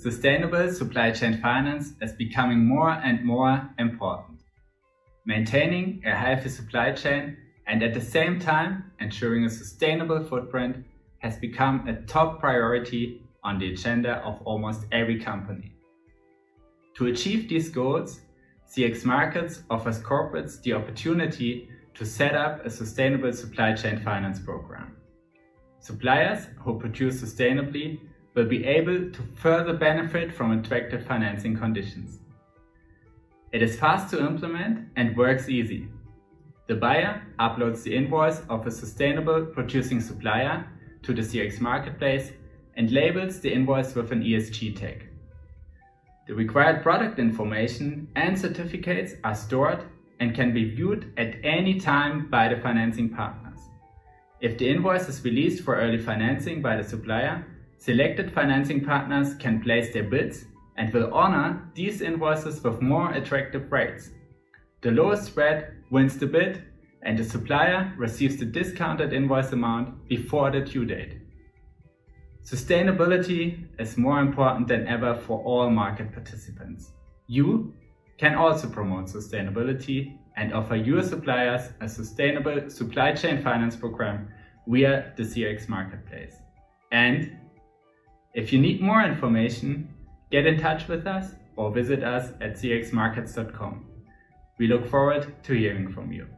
sustainable supply chain finance is becoming more and more important. Maintaining a healthy supply chain and at the same time ensuring a sustainable footprint has become a top priority on the agenda of almost every company. To achieve these goals, CRX Markets offers corporates the opportunity to set up a sustainable supply chain finance program. Suppliers who produce sustainably will be able to further benefit from attractive financing conditions. It is fast to implement and works easy. The buyer uploads the invoice of a sustainable producing supplier to the CRX marketplace and labels the invoice with an ESG tag. The required product information and certificates are stored and can be viewed at any time by the financing partners. If the invoice is released for early financing by the supplier, selected financing partners can place their bids and will honor these invoices with more attractive rates. The lowest spread wins the bid and the supplier receives the discounted invoice amount before the due date. Sustainability is more important than ever for all market participants. You can also promote sustainability and offer your suppliers a sustainable supply chain finance program via the CRX Marketplace. And if you need more information, get in touch with us or visit us at crxmarkets.com. We look forward to hearing from you.